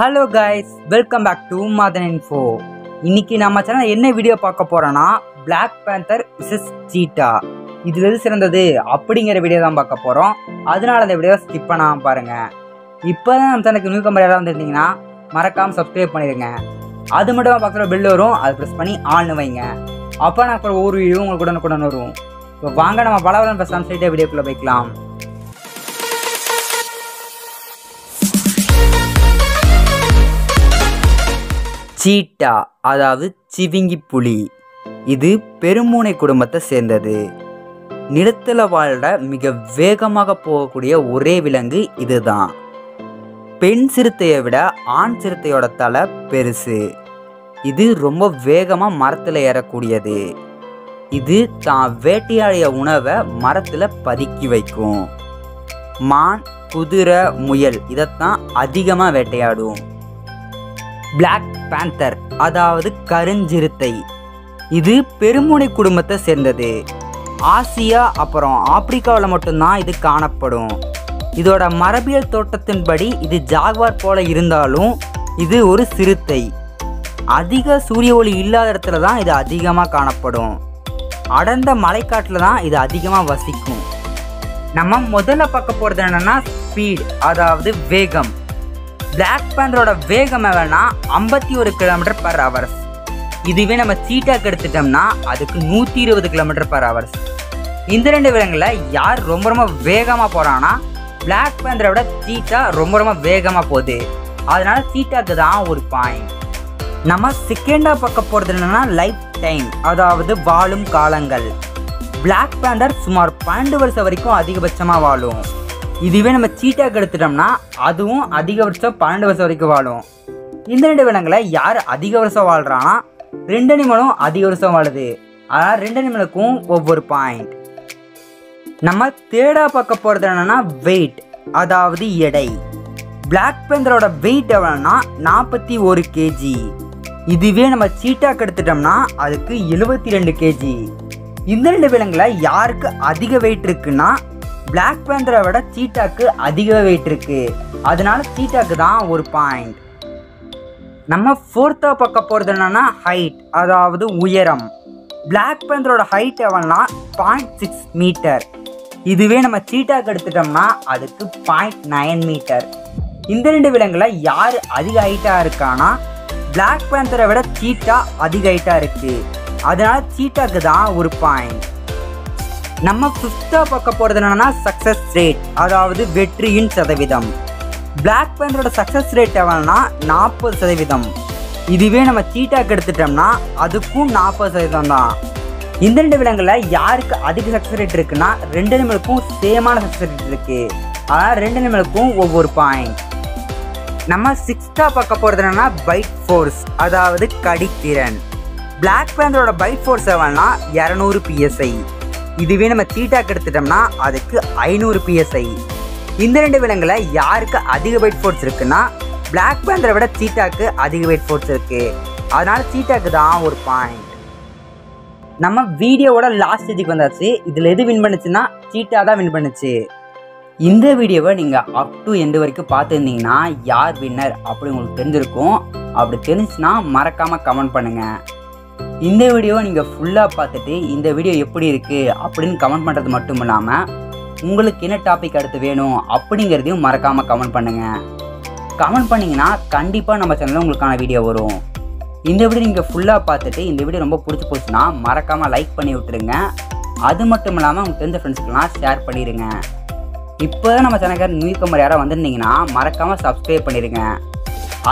Hello guys welcome back to Madan info இன்னைக்கு நம்ம channel என்ன வீடியோ பார்க்க போறோம்னா பிளாக் பேந்தர் விசஸ் சீட்டா இது எது சிறந்தது அப்படிங்கிற வீடியோ தான் பார்க்க போறோம். அதனால அந்த வீடியோ ஸ்கிப் பாருங்கள் பாருங்க. இப்போதான் நம்ம சேனலுக்கு நியூ கம்பெனி யாராவது வந்துட்டீங்கன்னா மறக்காம சப்ஸ்கிரைப் பண்ணிடுங்க. அது மட்டும் பக்கத்தில் பில் வரும். அதை ப்ரெஸ் பண்ணி ஆள்னு வைங்க. அப்போ நான் அப்புறம் ஒரு வீடியோ உங்களுக்கு உடனுக்குடன் வரும். இப்போ வாங்க நம்ம பலவரம் பேசாமல் ஸ்ட்ரைட்டாக வீடியோக்குள்ளே போய்க்கலாம். சீட்டா அதாவது சிவிங்கி புலி. இது பெருமூனை குடும்பத்தை சேர்ந்தது. நிலத்தில் வாழ்கிற மிக வேகமாக போகக்கூடிய ஒரே விலங்கு இதுதான். பெண் சிறுத்தையை விட ஆண் சிறுத்தையோட தலை பெருசு. இது ரொம்ப வேகமாக மரத்தில் ஏறக்கூடியது. இது தான் வேட்டையாடிய உணவை மரத்தில் பதுக்கி வைக்கும். மான் குதிரை முயல் இதைத்தான் அதிகமாக வேட்டையாடும். பிளாக் பேந்தர் அதாவது கருஞ்சிறுத்தை. இது பெருமுனை குடும்பத்தை சேர்ந்தது. ஆசியா அப்புறம் ஆப்பிரிக்காவில் மட்டும்தான் இது காணப்படும். இதோட மரபியல் தோட்டத்தின்படி இது ஜாகுவார் போல இருந்தாலும் இது ஒரு சிறுத்தை. அதிக சூரிய ஒளி இல்லாத இடத்துல தான் இது அதிகமாக காணப்படும். அடர்ந்த மலைக்காட்டில் தான் இது அதிகமாக வசிக்கும். நம்ம முதல்ல பார்க்க போகிறது என்னென்னா ஸ்பீட் அதாவது வேகம். பிளாக் பேண்டரோட வேகம் எவ்வளோனா ஐம்பத்தி ஒரு கிலோமீட்டர் பர் ஹவர்ஸ் இதுவே நம்ம சீட்டாக்கு எடுத்துட்டோம்னா அதுக்கு நூற்றி இருபது கிலோமீட்டர் பர் ஹவர்ஸ் இந்த ரெண்டு விலங்குல யார் ரொம்ப ரொம்ப வேகமாக போகிறான்னா பிளாக் பேந்தரை விட சீட்டா ரொம்ப ரொம்ப வேகமாக போகுது. அதனால சீட்டாக்கு தான் ஒரு பாயிண்ட் நம்ம செகண்டாக பார்க்க போகிறது என்னன்னா லைஃப் டைம் அதாவது வாழும் காலங்கள். பிளாக் பேந்தர் சுமார் பன்னெண்டு வருஷம் வரைக்கும் அதிகபட்சமாக வாழும். இதுவே நம்ம சீட்டாக்கு எடுத்துட்டோம்னா அதுவும் அதிக வருஷம் பன்னெண்டு வருஷம் வரைக்கும் வாழும். இந்த ரெண்டு விலங்குல யார் அதிக வருஷம் வாழ்கிறான்னா ரெண்டு அனிமலும் அதிக வருஷம் வாழுது. அதனால் ரெண்டு அனிமலுக்கும் ஒவ்வொரு பாயிண்ட் நம்ம தேடா பார்க்க போகிறது என்னென்னா வெயிட் அதாவது எடை. பிளாக் பேந்தரோட வெயிட் எவ்வளோன்னா நாற்பத்தி ஒரு கேஜி இதுவே நம்ம சீட்டாக்கு எடுத்துட்டோம்னா அதுக்கு எழுபத்தி ரெண்டு கேஜி இந்த ரெண்டு விலங்குல யாருக்கு அதிக வெயிட் இருக்குன்னா பிளாக் பேண்டரை விட சீட்டாக்கு அதிக வெயிட் இருக்கு. அதனால சீட்டாக்கு தான் ஒரு பாயிண்ட் நம்ம ஃபோர்த்தாக பார்க்க போகிறது என்னென்னா ஹைட் அதாவது உயரம். பிளாக் பேந்தரோட ஹைட் எவன்னா பாயிண்ட் சிக்ஸ் மீட்டர் இதுவே நம்ம சீட்டாக்கு எடுத்துட்டோம்னா அதுக்கு பாயிண்ட் நைன் மீட்டர் இந்த ரெண்டு விலங்குல யார் அதிக ஹைட்டாக இருக்கானா பிளாக் பேந்தரை விட சீட்டா அதிக ஹைட்டாக இருக்குது அதனால சீட்டாக்கு தான் ஒரு பாயிண்ட் நம்ம ஃபிஃப்த்தாக பார்க்க போகிறது என்னென்னா சக்ஸஸ் ரேட் அதாவது வெற்றியின் சதவீதம். பிளாக் பேண்டரோட சக்ஸஸ் ரேட் எவ்வளோனா நாற்பது சதவீதம். இதுவே நம்ம சீட்டாக்கு எடுத்துட்டோம்னா அதுக்கும் நாற்பது சதவீதம் தான். இந்த ரெண்டு விலங்குல யாருக்கு அதிக சக்ஸஸ் ரேட் இருக்குன்னா ரெண்டு நிமிடக்கும் சேமான சக்ஸஸ் ரேட் இருக்குது அதனால் ரெண்டு நிமிடக்கும் ஒவ்வொரு பாயிண்ட் நம்ம சிக்ஸ்த்தாக பார்க்க போகிறது என்னென்னா பைட் ஃபோர்ஸ் அதாவது கடித்திறன். பிளாக் பேண்டரோட பைட் ஃபோர்ஸ் எவ்வளோனா இரநூறு பிஎஸ்ஐ இதுவே நம்ம சீட்டாக்கு எடுத்துட்டோம்னா அதுக்கு ஐநூறு பிஎஸ்ஐ இந்த ரெண்டு விலங்குல யாருக்கு அதிக வெயிட் ஃபோர்ஸ் இருக்குன்னா பிளாக் பேந்தரை விட சீட்டாக்கு அதிக வெயிட் ஃபோர்ஸ் இருக்குது அதனால சீட்டாக்கு தான் ஒரு பாயிண்ட் நம்ம வீடியோவோட லாஸ்ட் இதுக்கு வந்தாச்சு. இதில் எது வின் பண்ணுச்சுன்னா சீட்டா தான் வின் பண்ணுச்சு. இந்த வீடியோவை நீங்கள் அப் டு எண்டு வரைக்கும் பார்த்துருந்தீங்கன்னா யார் வின்னர் அப்படி உங்களுக்கு தெரிஞ்சிருக்கும். அப்படி தெரிஞ்சுன்னா மறக்காமல் கமெண்ட் பண்ணுங்கள் இந்த வீடியோவை நீங்கள் ஃபுல்லாக பார்த்துட்டு இந்த வீடியோ எப்படி இருக்குது அப்படின்னு கமெண்ட் பண்ணுறது மட்டும் இல்லாமல் உங்களுக்கு என்ன டாபிக் அடுத்து வேணும் அப்படிங்கிறதையும் மறக்காமல் கமெண்ட் பண்ணுங்கள் கமெண்ட் பண்ணிங்கன்னா கண்டிப்பாக நம்ம சேனலில் உங்களுக்கான வீடியோ வரும். இந்த வீடியோ நீங்கள் ஃபுல்லாக பார்த்துட்டு இந்த வீடியோ ரொம்ப பிடிச்சி போச்சுன்னா மறக்காமல் லைக் பண்ணி விட்டுருங்க. அது மட்டும் இல்லாமல் உங்கள் தெரிஞ்ச ஃப்ரெண்ட்ஸ்க்கெலாம் ஷேர் பண்ணிடுங்க இப்போ தான் நம்ம சேனலுக்கு நியூ கம்பர் யாராவது வந்திருந்தீங்கன்னா மறக்காமல் சப்ஸ்கிரைப் பண்ணிடுங்க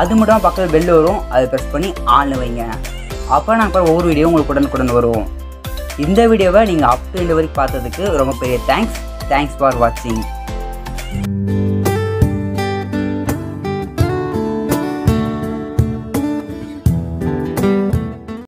அது மட்டும் பக்கத்தில் பெல் வரும் அதை ப்ரெஸ் பண்ணி ஆன்ல வைங்க. அப்போ நாங்கள் ஒவ்வொரு வீடியோ உங்களுக்கு உடனுக்குடன் வரும் இந்த வீடியோவை நீங்கள் அப் டு வரைக்கும் பார்த்ததுக்கு ரொம்ப பெரிய தேங்க்ஸ் தேங்க்ஸ் ஃபார் வாட்சிங்